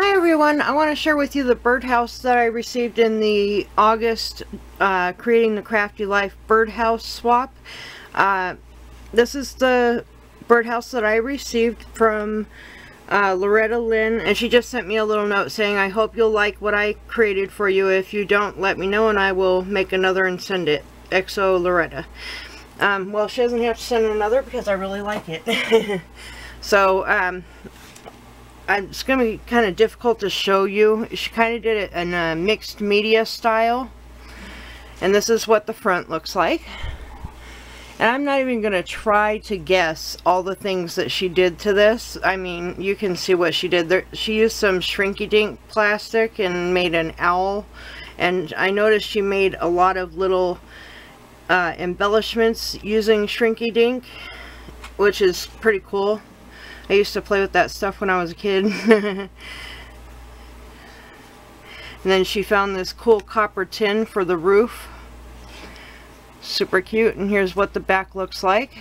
Hi everyone, I want to share with you the birdhouse that I received in the August uh, Creating the Crafty Life birdhouse swap. Uh, this is the birdhouse that I received from uh, Loretta Lynn and she just sent me a little note saying I hope you'll like what I created for you. If you don't, let me know and I will make another and send it. XO Loretta. Um, well, she doesn't have to send another because I really like it. so, um, it's going to be kind of difficult to show you. She kind of did it in a mixed media style. And this is what the front looks like. And I'm not even going to try to guess all the things that she did to this. I mean, you can see what she did. There, she used some shrinky-dink plastic and made an owl. And I noticed she made a lot of little uh, embellishments using shrinky-dink, which is pretty cool. I used to play with that stuff when I was a kid. and then she found this cool copper tin for the roof. Super cute. And here's what the back looks like.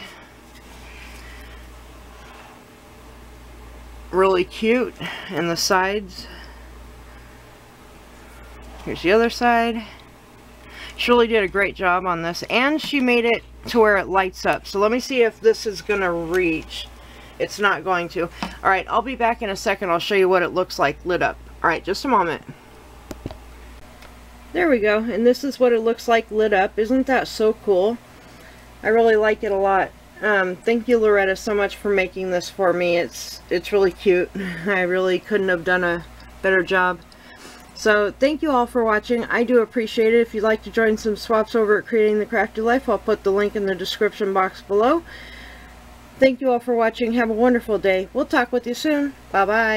Really cute. And the sides. Here's the other side. She really did a great job on this. And she made it to where it lights up. So let me see if this is going to reach. It's not going to. Alright, I'll be back in a second. I'll show you what it looks like lit up. Alright, just a moment. There we go. And this is what it looks like lit up. Isn't that so cool? I really like it a lot. Um, thank you, Loretta, so much for making this for me. It's, it's really cute. I really couldn't have done a better job. So thank you all for watching. I do appreciate it. If you'd like to join some swaps over at Creating the Crafty Life, I'll put the link in the description box below. Thank you all for watching. Have a wonderful day. We'll talk with you soon. Bye-bye.